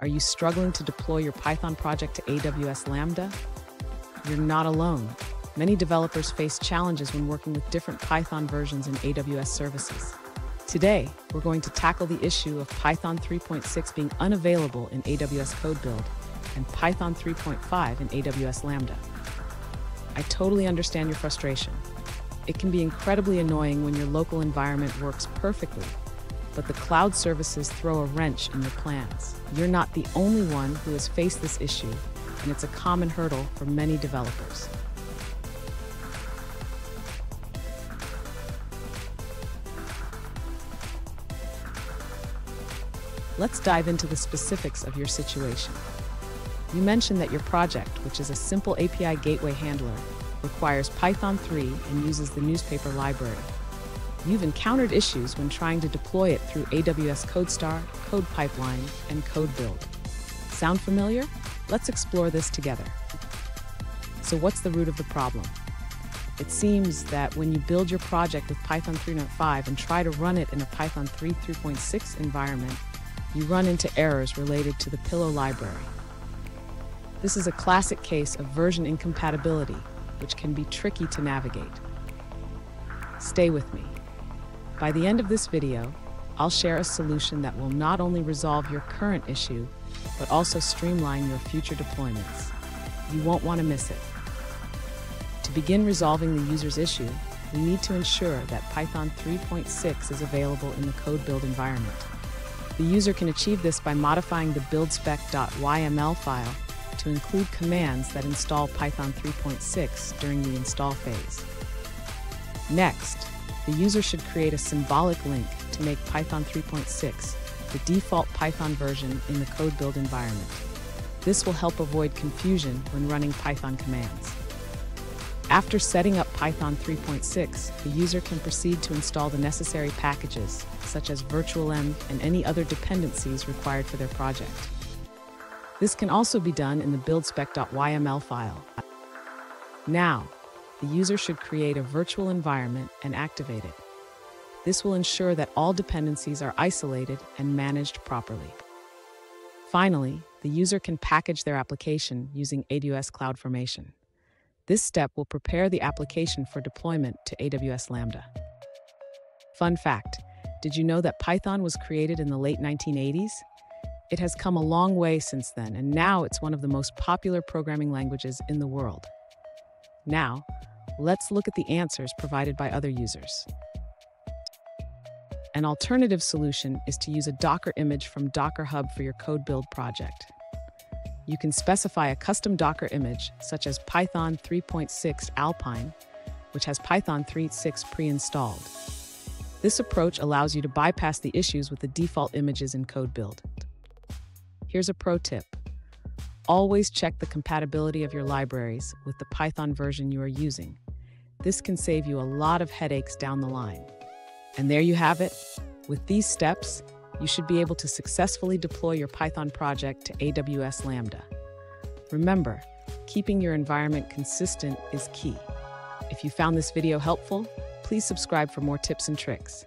Are you struggling to deploy your Python project to AWS Lambda? You're not alone. Many developers face challenges when working with different Python versions in AWS services. Today, we're going to tackle the issue of Python 3.6 being unavailable in AWS CodeBuild and Python 3.5 in AWS Lambda. I totally understand your frustration. It can be incredibly annoying when your local environment works perfectly, but the cloud services throw a wrench in your plans. You're not the only one who has faced this issue, and it's a common hurdle for many developers. Let's dive into the specifics of your situation. You mentioned that your project, which is a simple API gateway handler, requires Python 3 and uses the newspaper library. You've encountered issues when trying to deploy it through AWS CodeStar, CodePipeline, and CodeBuild. Sound familiar? Let's explore this together. So what's the root of the problem? It seems that when you build your project with Python 3.5 and try to run it in a Python 3 3.6 environment, you run into errors related to the Pillow library. This is a classic case of version incompatibility, which can be tricky to navigate. Stay with me. By the end of this video, I'll share a solution that will not only resolve your current issue, but also streamline your future deployments. You won't want to miss it. To begin resolving the user's issue, we need to ensure that Python 3.6 is available in the code build environment. The user can achieve this by modifying the buildspec.yml file to include commands that install Python 3.6 during the install phase. Next, the user should create a symbolic link to make Python 3.6 the default Python version in the code build environment. This will help avoid confusion when running Python commands. After setting up Python 3.6, the user can proceed to install the necessary packages, such as virtualenv and any other dependencies required for their project. This can also be done in the buildspec.yml file. Now, the user should create a virtual environment and activate it. This will ensure that all dependencies are isolated and managed properly. Finally, the user can package their application using AWS CloudFormation. This step will prepare the application for deployment to AWS Lambda. Fun fact, did you know that Python was created in the late 1980s? It has come a long way since then, and now it's one of the most popular programming languages in the world. Now, let's look at the answers provided by other users. An alternative solution is to use a Docker image from Docker Hub for your code build project. You can specify a custom Docker image, such as Python 3.6 Alpine, which has Python 3.6 pre-installed. This approach allows you to bypass the issues with the default images in code build. Here's a pro tip. Always check the compatibility of your libraries with the Python version you are using. This can save you a lot of headaches down the line. And there you have it. With these steps, you should be able to successfully deploy your Python project to AWS Lambda. Remember, keeping your environment consistent is key. If you found this video helpful, please subscribe for more tips and tricks.